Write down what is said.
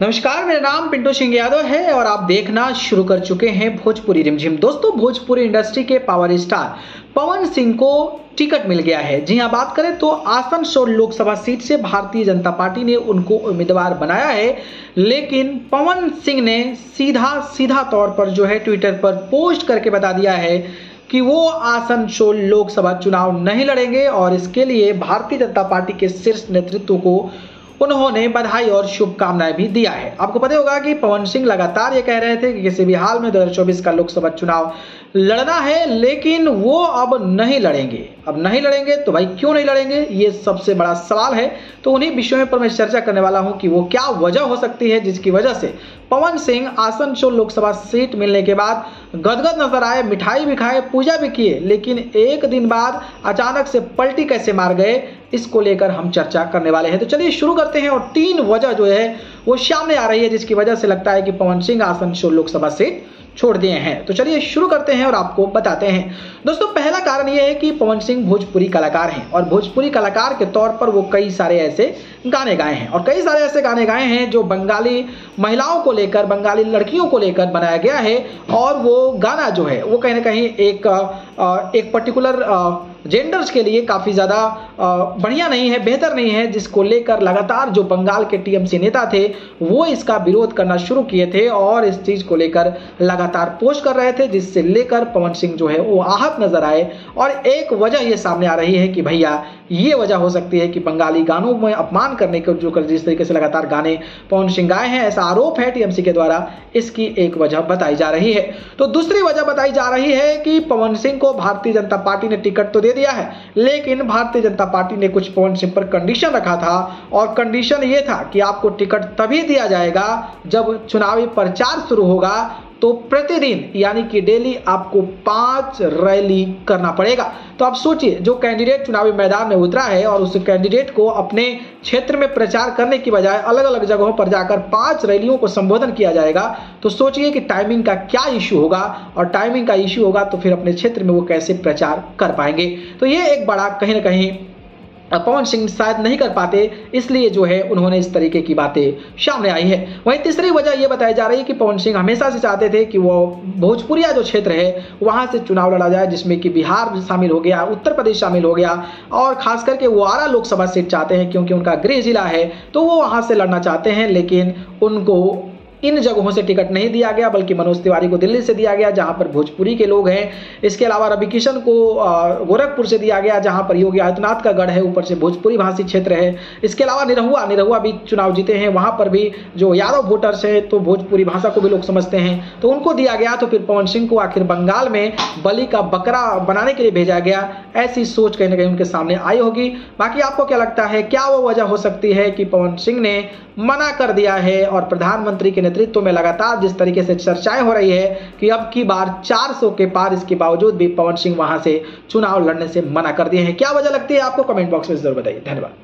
नमस्कार, मेरा नाम पिंटू सिंह यादव है और आप देखना शुरू कर चुके हैं भोजपुरी रिमझिम। दोस्तों, भोजपुरी इंडस्ट्री के पावर स्टार पवन सिंह को टिकट मिल गया है। जी हाँ बात करें तो आसनसोल लोकसभा सीट से भारतीय जनता पार्टी ने उनको उम्मीदवार बनाया है, लेकिन पवन सिंह ने सीधा सीधा तौर पर जो है ट्विटर पर पोस्ट करके बता दिया है कि वो आसनसोल लोकसभा चुनाव नहीं लड़ेंगे और इसके लिए भारतीय जनता पार्टी के शीर्ष नेतृत्व को उन्होंने बधाई और शुभकामनाएँ भी दिया है। आपको पता होगा कि पवन सिंह लगातार ये कह रहे थे कि किसी भी हाल में 2024 का लोकसभा चुनाव लड़ना है, लेकिन वो अब नहीं लड़ेंगे। अब नहीं लड़ेंगे तो भाई क्यों नहीं लड़ेंगे? ये सबसे बड़ा सवाल है। तो उन्हीं विषयों पर मैं चर्चा करने वाला हूँ कि वो क्या वजह हो सकती है, जिसकी वजह से पवन सिंह आसनसोल लोकसभा सीट मिलने के बाद गदगद नज़र आए, मिठाई भी खाए, पूजा भी किए, लेकिन एक दिन बाद अचानक से पलटी कैसे मार गए, इसको लेकर हम चर्चा करने वाले हैं। तो चलिए शुरू करते हैं और तीन वजह जो है, वो सामने आ रही है, जिसकी वजह से लगता है कि पवन सिंह आसनसोल लोकसभा सीट छोड़ दिए हैं। तो चलिए शुरू करते हैं और आपको बताते हैं। दोस्तों, पहला कारण यह है कि पवन सिंह भोजपुरी कलाकार हैं और भोजपुरी कलाकार के तौर पर वो कई सारे ऐसे गाने गाए हैं और कई सारे ऐसे गाने गाए हैं जो बंगाली महिलाओं को लेकर, बंगाली लड़कियों को लेकर बनाया गया है और वो गाना जो है, वो कहीं ना कहीं एक एक पर्टिकुलर जेंडर्स के लिए काफ़ी ज़्यादा बढ़िया नहीं है, बेहतर नहीं है, जिसको लेकर लगातार जो बंगाल के टीएमसी नेता थे, वो इसका विरोध करना शुरू किए थे और इस चीज़ को लेकर लगातार पोस्ट कर रहे थे, जिससे लेकर पवन सिंह जो है, वो आहत नज़र आए। और एक वजह ये सामने आ रही है कि भैया ये वजह हो सकती है कि बंगाली गानों में अपमान करने के जो कर जिस तरीके से लगातार गाने पवन सिंह हैं, ऐसा आरोप है टीएमसी के द्वारा, इसकी एक वजह बताई जा रही है। तो दूसरी वजह बताई जा रही है कि पवन सिंह को भारतीय जनता पार्टी ने टिकट तो दे दिया है, लेकिन भारतीय जनता पार्टी ने कुछ पवन सिंह पर कंडीशन रखा था, और कंडीशन ये था कि आपको टिकट तभी दिया जाएगा जब चुनावी प्रचार शुरू होगा तो प्रतिदिन, यानी कि डेली आपको पाँच रैली करना पड़ेगा। तो आप सोचिए, जो कैंडिडेट चुनावी मैदान में उतरा है और उस कैंडिडेट को अपने क्षेत्र में प्रचार करने की बजाय अलग अलग जगहों पर जाकर पाँच रैलियों को संबोधन किया जाएगा तो सोचिए कि टाइमिंग का क्या इश्यू होगा। और टाइमिंग का इश्यू होगा तो फिर अपने क्षेत्र में वो कैसे प्रचार कर पाएँगे। तो ये एक बड़ा कहीं ना कहीं पवन सिंह शायद नहीं कर पाते, इसलिए जो है उन्होंने इस तरीके की बातें सामने आई है। वहीं तीसरी वजह यह बताई जा रही है कि पवन सिंह हमेशा से चाहते थे कि वो भोजपुरिया जो क्षेत्र है, वहाँ से चुनाव लड़ा जाए, जिसमें कि बिहार शामिल हो गया, उत्तर प्रदेश शामिल हो गया, और खास करके वो आरा लोकसभा सीट चाहते हैं क्योंकि उनका गृह जिला है तो वो वहाँ से लड़ना चाहते हैं, लेकिन उनको इन जगहों से टिकट नहीं दिया गया, बल्कि मनोज तिवारी को दिल्ली से दिया गया, जहाँ पर भोजपुरी के लोग हैं। इसके अलावा रवि किशन को गोरखपुर से दिया गया, जहाँ पर योगी आदित्यनाथ का गढ़ है, ऊपर से भोजपुरी भाषी क्षेत्र है। इसके अलावा निरहुआ निरहुआ भी चुनाव जीते हैं, वहाँ पर भी जो यादव वोटर्स है तो भोजपुरी भाषा को भी लोग समझते हैं। तो उनको दिया गया तो फिर पवन सिंह को आखिर बंगाल में बलि का बकरा बनाने के लिए भेजा गया। ऐसी सोच कहीं ना कहीं उनके सामने आई होगी। बाकी आपको क्या लगता है, क्या वो वजह हो सकती है कि पवन सिंह ने मना कर दिया है और प्रधानमंत्री के नेतृत्व में लगातार जिस तरीके से चर्चाएँ हो रही है कि अब की बार 400 के पार इसके बावजूद भी पवन सिंह वहाँ से चुनाव लड़ने से मना कर दिए हैं। क्या वजह लगती है आपको? कमेंट बॉक्स में ज़रूर बताइए। धन्यवाद।